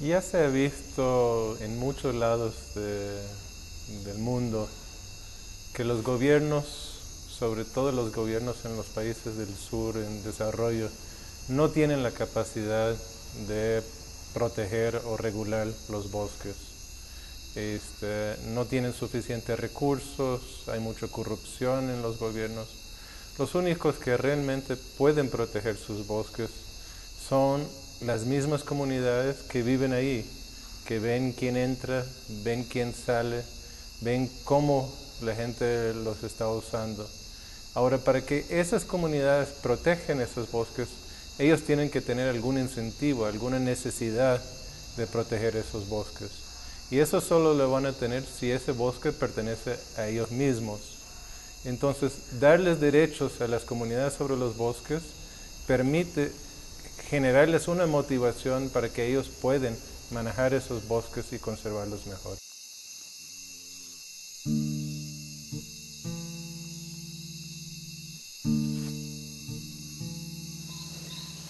Ya se ha visto en muchos lados del mundo que los gobiernos, sobre todo los gobiernos en los países del sur en desarrollo, no tienen la capacidad de proteger o regular los bosques. Este, no tienen suficientes recursos, hay mucha corrupción en los gobiernos. Los únicos que realmente pueden proteger sus bosques son las mismas comunidades que viven ahí, que ven quién entra, ven quién sale, ven cómo la gente los está usando. Ahora, para que esas comunidades protejan esos bosques, ellos tienen que tener algún incentivo, alguna necesidad de proteger esos bosques. Y eso solo lo van a tener si ese bosque pertenece a ellos mismos. Entonces, darles derechos a las comunidades sobre los bosques permite generarles una motivación para que ellos puedan manejar esos bosques y conservarlos mejor.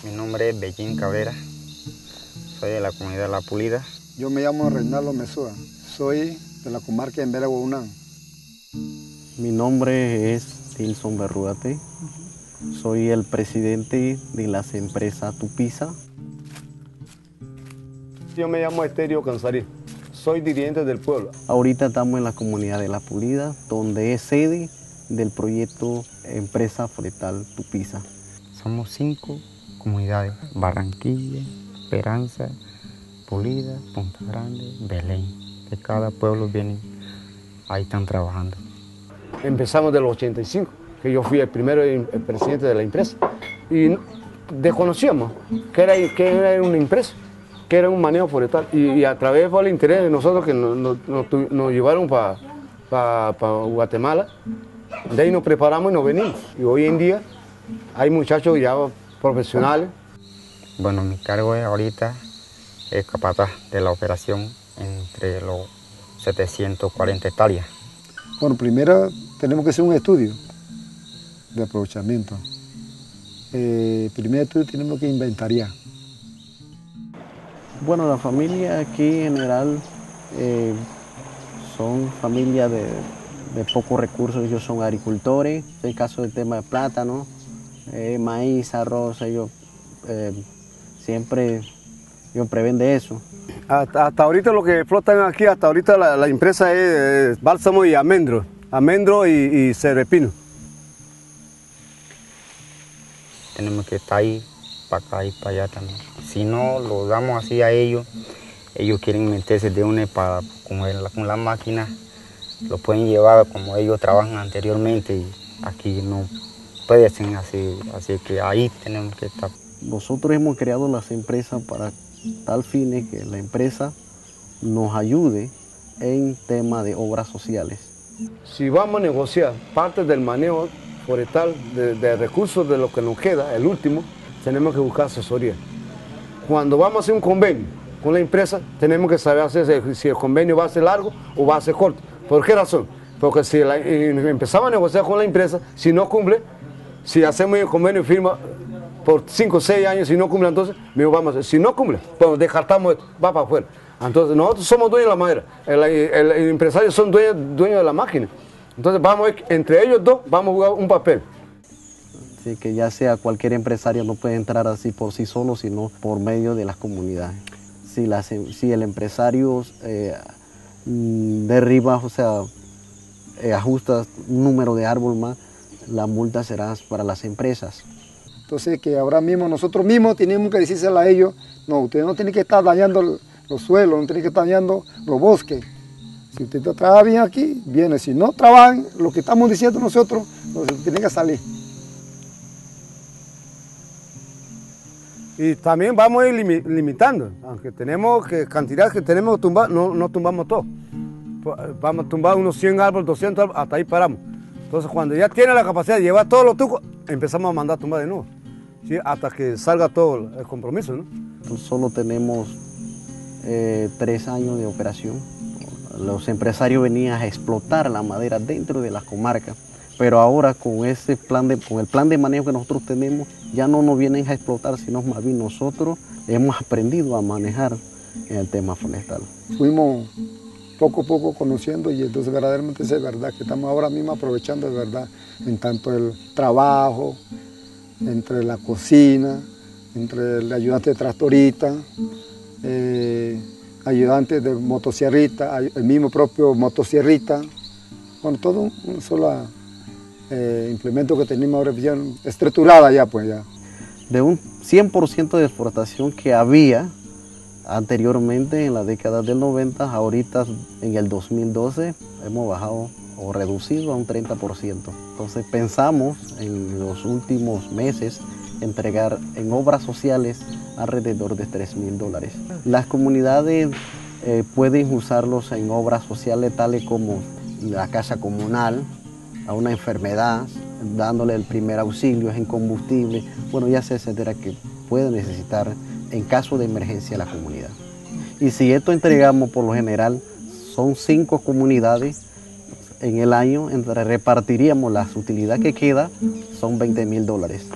Mi nombre es Bellín Cabrera, soy de la comunidad La Pulida. Yo me llamo Reinaldo Mesúa, soy de la comarca de Unán. Mi nombre es Tilson Berrugate, soy el presidente de las empresas Tupisa. Yo me llamo Esterio Cansarí, soy dirigente del pueblo. Ahorita estamos en la comunidad de La Pulida, donde es sede del proyecto Empresa Forestal Tupisa. Somos cinco comunidades, Barranquilla, Esperanza, Pulida, Punta Grande, Belén. De cada pueblo vienen, ahí están trabajando. Empezamos de los 85 que yo fui el primero presidente de la empresa. Y desconocíamos que era, que era una empresa, que era un manejo forestal. Y, a través del interés de nosotros que nos, llevaron para Guatemala, de ahí nos preparamos y nos venimos. Y hoy en día hay muchachos ya profesionales. Bueno, mi cargo es ahorita es capataz de la operación entre los 740 hectáreas. Bueno, primero tenemos que hacer un estudio de aprovechamiento. Eh, primero tenemos que inventariar. Bueno, la familia aquí en general eh, son familias de, pocos recursos, ellos son agricultores, en el caso del tema de plátano, eh, maíz, arroz, ellos eh, siempre ellos prevén de eso. Hasta, ahorita lo que flotan aquí, hasta ahorita la, empresa es, bálsamo y almendro, almendro y, y cerepino tenemos que estar ahí para acá y para allá también. Si no lo damos así a ellos, ellos quieren meterse de una para con, con la máquina, lo pueden llevar como ellos trabajan anteriormente y aquí no puede ser así, así que ahí tenemos que estar. Nosotros hemos creado las empresas para tal fin que la empresa nos ayude en tema de obras sociales. Si vamos a negociar parte del manejo forestal, de, de, recursos de lo que nos queda, el último, tenemos que buscar asesoría. Cuando vamos a hacer un convenio con la empresa, tenemos que saber si el convenio va a ser largo o va a ser corto. ¿Por qué razón? Porque si empezamos a negociar con la empresa, si no cumple, si hacemos el convenio firma por 5 o 6 años, si no cumple, entonces, vamos si no cumple, pues descartamos va para afuera. Entonces, nosotros somos dueños de la madera, el, el, empresario son dueños, dueños de la máquina. Entonces vamos, entre ellos dos, vamos a jugar un papel. Sí, que ya sea cualquier empresario no puede entrar así por sí solo, sino por medio de las comunidades. Si, si el empresario eh, mm, derriba, o sea, eh, ajusta un número de árbol más, la multa será para las empresas. Entonces que ahora mismo nosotros mismos tenemos que decírselo a ellos, no, ustedes no tienen que estar dañando los suelos, no tienen que estar dañando los bosques. Si usted trabaja bien aquí, viene. Si no trabajan, lo que estamos diciendo nosotros, tienen que salir. Y también vamos a ir limitando, aunque tenemos que, cantidad que tenemos que tumbar, no, no tumbamos todo. Vamos a tumbar unos 100 árboles, 200 árboles, hasta ahí paramos. Entonces cuando ya tiene la capacidad de llevar todos los tucos, empezamos a mandar a tumbar de nuevo, ¿sí? hasta que salga todo el compromiso. ¿no? Solo tenemos eh, tres años de operación los empresarios venían a explotar la madera dentro de las comarcas, pero ahora con ese plan de, con el plan de manejo que nosotros tenemos, ya no nos vienen a explotar, sino más bien nosotros hemos aprendido a manejar el tema forestal. Fuimos poco a poco conociendo y entonces verdaderamente es verdad que estamos ahora mismo aprovechando de verdad en tanto el trabajo, entre la cocina, entre el ayudante de tractorita, eh, ayudante de motosierrita, el mismo propio motosierrita, con todo un solo eh, implemento que tenemos ahora bien estructurada ya pues ya. De un 100% de explotación que había anteriormente en la década del 90, ahorita en el 2012 hemos bajado o reducido a un 30%. Entonces pensamos en los últimos meses entregar en obras sociales alrededor de 3 mil dólares. Las comunidades eh, pueden usarlos en obras sociales tales como la casa comunal, a una enfermedad, dándole el primer auxilio en combustible, bueno, ya se etcétera que puede necesitar en caso de emergencia la comunidad. Y si esto entregamos por lo general, son cinco comunidades en el año, entre repartiríamos las utilidades que queda, son 20 mil dólares.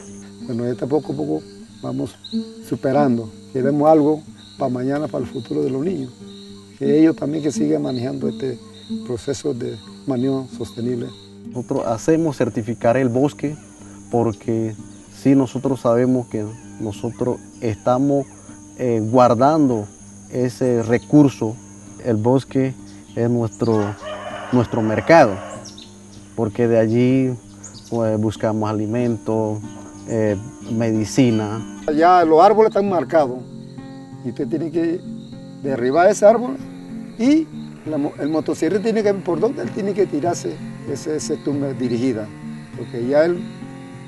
Bueno, ya poco a poco vamos superando. Queremos algo para mañana, para el futuro de los niños. Que ellos también que sigan manejando este proceso de manejo sostenible. Nosotros hacemos certificar el bosque porque sí nosotros sabemos que nosotros estamos eh, guardando ese recurso. El bosque es nuestro, nuestro mercado, porque de allí pues, buscamos alimento, eh, medicina. Ya los árboles están marcados y usted tiene que derribar ese árbol y el motosierra tiene que, por dónde él tiene que tirarse ese, ese tumba dirigida, porque ya él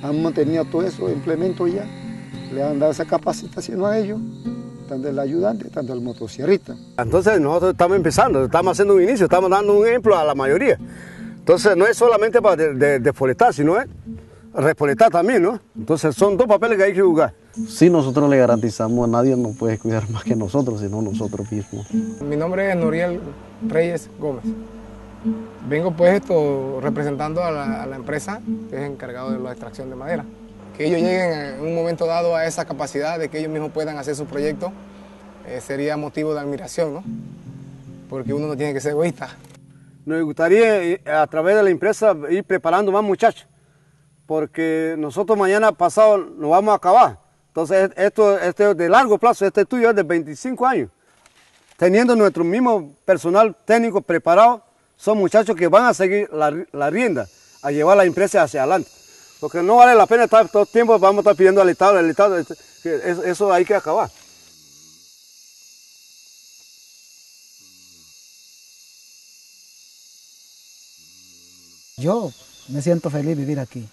han mantenido todo eso, implementos ya, le han dado esa capacitación a ellos, tanto el ayudante, tanto el motosierrista. Entonces nosotros estamos empezando, estamos haciendo un inicio, estamos dando un ejemplo a la mayoría. Entonces no es solamente para deforestar, sino es recolectar también, ¿no? Entonces son dos papeles que hay que jugar. Si nosotros le garantizamos a nadie nos puede cuidar más que nosotros, sino nosotros mismos. Mi nombre es Noriel Reyes Gómez. Vengo pues esto representando a la, empresa que es encargado de la extracción de madera. Que ellos lleguen en un momento dado a esa capacidad de que ellos mismos puedan hacer su proyecto eh, sería motivo de admiración, ¿no? Porque uno no tiene que ser egoísta. Nos gustaría eh, a través de la empresa ir preparando más muchachos porque nosotros mañana pasado nos vamos a acabar. Entonces, esto, este es de largo plazo, este estudio es de 25 años. Teniendo nuestro mismo personal técnico preparado, son muchachos que van a seguir la, rienda, a llevar la empresa hacia adelante. Porque no vale la pena estar todo el tiempo, vamos a estar pidiendo al Estado, al Estado, eso, eso hay que acabar. Yo me siento feliz vivir aquí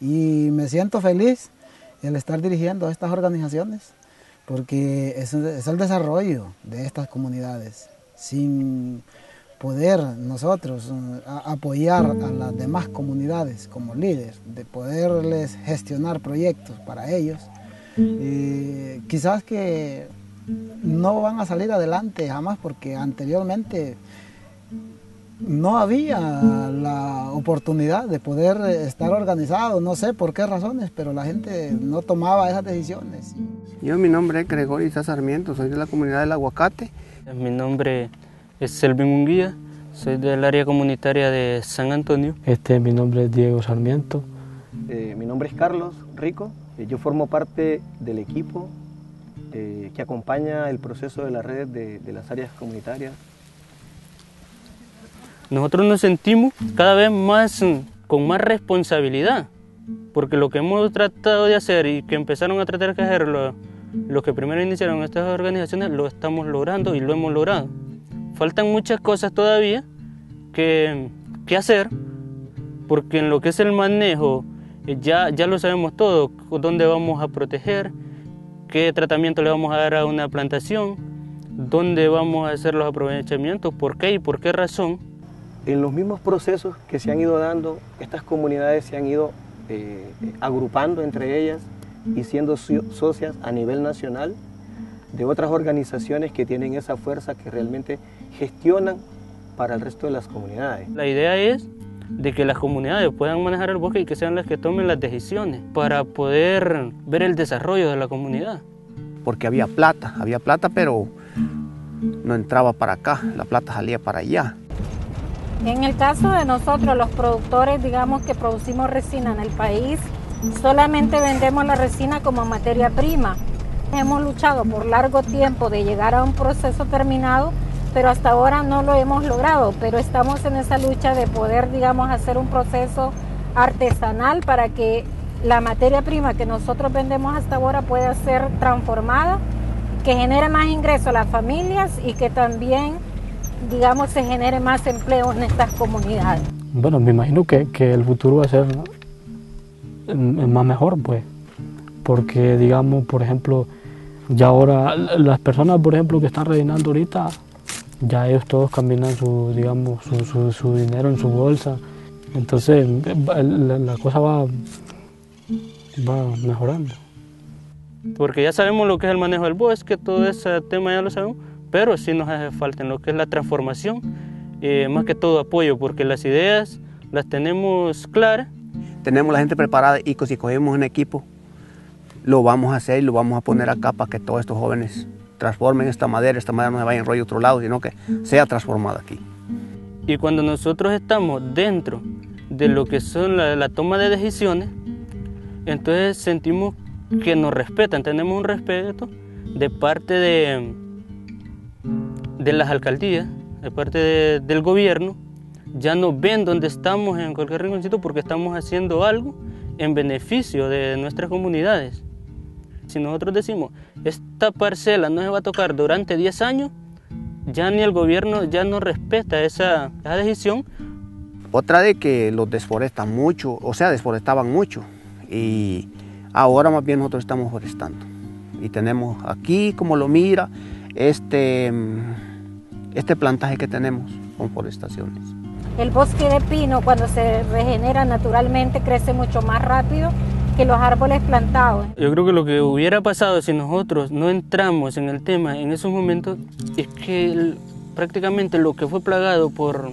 y me siento feliz el estar dirigiendo estas organizaciones porque es, el desarrollo de estas comunidades. Sin poder nosotros eh, apoyar a las demás comunidades como líderes, de poderles gestionar proyectos para ellos, eh, quizás que no van a salir adelante jamás porque anteriormente no había la oportunidad de poder estar organizado, no sé por qué razones, pero la gente no tomaba esas decisiones. Yo, mi nombre es Gregorio Sarmiento, soy de la comunidad del Aguacate. Mi nombre es Selvin Munguía, soy del área comunitaria de San Antonio. Este, mi nombre es Diego Sarmiento. Eh, mi nombre es Carlos Rico, eh, yo formo parte del equipo eh, que acompaña el proceso de las redes de las áreas comunitarias nosotros nos sentimos cada vez más con más responsabilidad, porque lo que hemos tratado de hacer y que empezaron a tratar de hacer los, que primero iniciaron estas organizaciones, lo estamos logrando y lo hemos logrado. Faltan muchas cosas todavía que, que hacer, porque en lo que es el manejo eh, ya, ya lo sabemos todo, dónde vamos a proteger, qué tratamiento le vamos a dar a una plantación, dónde vamos a hacer los aprovechamientos, por qué y por qué razón en los mismos procesos que se han ido dando, estas comunidades se han ido eh, agrupando entre ellas y siendo socias a nivel nacional de otras organizaciones que tienen esa fuerza que realmente gestionan para el resto de las comunidades. La idea es de que las comunidades puedan manejar el bosque y que sean las que tomen las decisiones para poder ver el desarrollo de la comunidad. Porque había plata, había plata, pero no entraba para acá, la plata salía para allá. En el caso de nosotros, los productores, digamos que producimos resina en el país, solamente vendemos la resina como materia prima. Hemos luchado por largo tiempo de llegar a un proceso terminado, pero hasta ahora no lo hemos logrado, pero estamos en esa lucha de poder, digamos, hacer un proceso artesanal para que la materia prima que nosotros vendemos hasta ahora pueda ser transformada, que genere más ingresos a las familias y que también, digamos, se genere más empleo en estas comunidades. Bueno, me imagino que, que el futuro va a ser más mejor, pues, porque, digamos, por ejemplo, ya ahora las personas, por ejemplo, que están rellenando ahorita, ya ellos todos combinan su, digamos, su, su, dinero en su bolsa. Entonces la, la, cosa va, va mejorando. Porque ya sabemos lo que es el manejo del bosque, todo ese tema ya lo sabemos, pero sí nos hace falta en lo que es la transformación, eh, más que todo apoyo, porque las ideas las tenemos claras. Tenemos la gente preparada y si cogemos un equipo, lo vamos a hacer y lo vamos a poner acá para que todos estos jóvenes transformen esta madera, esta madera no se vaya en rollo a otro lado, sino que sea transformada aquí. Y cuando nosotros estamos dentro de lo que son la, toma de decisiones, entonces sentimos que nos respetan, tenemos un respeto de parte de, de las alcaldías, de parte del gobierno, ya nos ven donde estamos en cualquier rinconcito porque estamos haciendo algo en beneficio de nuestras comunidades. Si nosotros decimos, esta parcela no se va a tocar durante 10 años, ya ni el gobierno ya no respeta esa, esa decisión. Otra de que los desforestan mucho, o sea, desforestaban mucho. Y ahora más bien nosotros estamos forestando. Y tenemos aquí, como lo mira, este, este plantaje que tenemos con forestaciones. El bosque de pino cuando se regenera naturalmente crece mucho más rápido que los árboles plantados. Yo creo que lo que hubiera pasado si nosotros no entramos en el tema en esos momentos es que prácticamente lo que fue plagado por,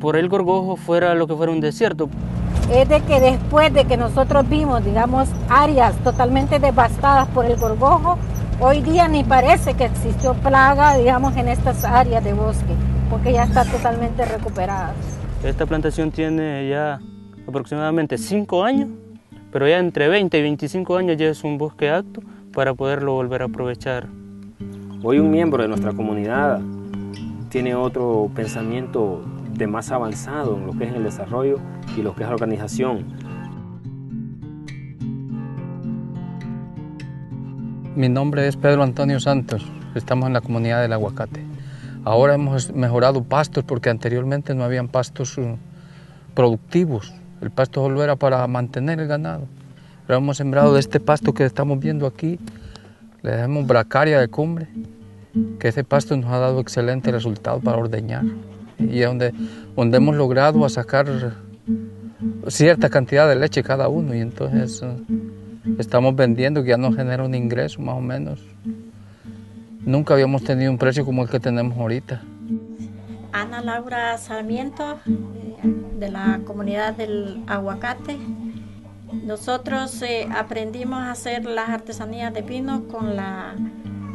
por el gorgojo fuera lo que fuera un desierto. Es de que después de que nosotros vimos, digamos, áreas totalmente devastadas por el gorgojo, hoy día ni parece que existió plaga, digamos, en estas áreas de bosque, porque ya está totalmente recuperada. Esta plantación tiene ya aproximadamente cinco años pero ya entre 20 y 25 años ya es un bosque acto para poderlo volver a aprovechar. Hoy un miembro de nuestra comunidad tiene otro pensamiento de más avanzado en lo que es el desarrollo y lo que es la organización. Mi nombre es Pedro Antonio Santos, estamos en la comunidad del aguacate. Ahora hemos mejorado pastos porque anteriormente no habían pastos uh, productivos el pasto solo era para mantener el ganado. Pero hemos sembrado de este pasto que estamos viendo aquí, le damos bracaria de cumbre, que ese pasto nos ha dado excelente resultado para ordeñar. Y es donde, donde hemos logrado sacar cierta cantidad de leche cada uno y entonces eh, estamos vendiendo que ya nos genera un ingreso más o menos. Nunca habíamos tenido un precio como el que tenemos ahorita. Ana Laura Sarmiento, de la comunidad del aguacate. Nosotros eh, aprendimos a hacer las artesanías de pino con, la,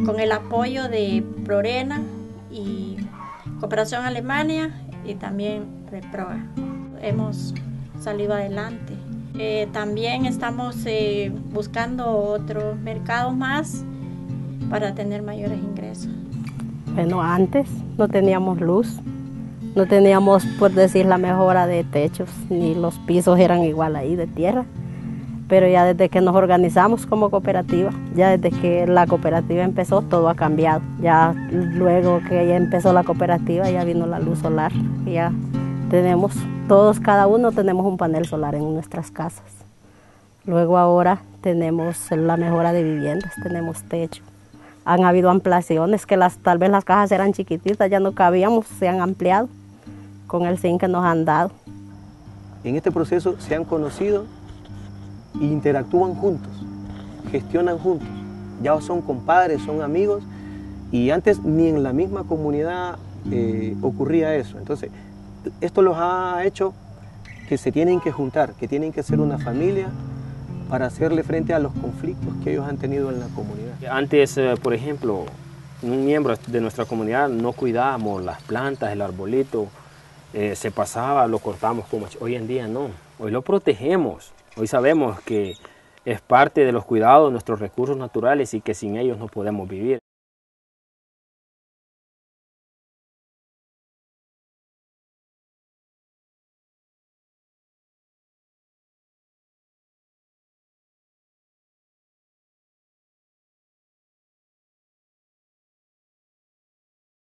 con el apoyo de Prorena y Cooperación Alemania y también Reproa. Hemos salido adelante. Eh, también estamos eh, buscando otros mercados más para tener mayores ingresos. Bueno, antes no teníamos luz, no teníamos, por decir, la mejora de techos, ni los pisos eran igual ahí de tierra. Pero ya desde que nos organizamos como cooperativa, ya desde que la cooperativa empezó, todo ha cambiado. Ya luego que ya empezó la cooperativa, ya vino la luz solar. Ya tenemos, todos, cada uno tenemos un panel solar en nuestras casas. Luego ahora tenemos la mejora de viviendas, tenemos techo han habido ampliaciones que las, tal vez las cajas eran chiquititas, ya no cabíamos, se han ampliado con el zinc que nos han dado. En este proceso se han conocido e interactúan juntos, gestionan juntos, ya son compadres, son amigos y antes ni en la misma comunidad eh, ocurría eso. Entonces, esto los ha hecho que se tienen que juntar, que tienen que ser una familia para hacerle frente a los conflictos que ellos han tenido en la comunidad. Antes, eh, por ejemplo, un miembro de nuestra comunidad no cuidábamos las plantas, el arbolito, eh, se pasaba, lo cortamos como hoy en día no, hoy lo protegemos, hoy sabemos que es parte de los cuidados nuestros recursos naturales y que sin ellos no podemos vivir.